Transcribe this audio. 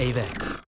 AVEX.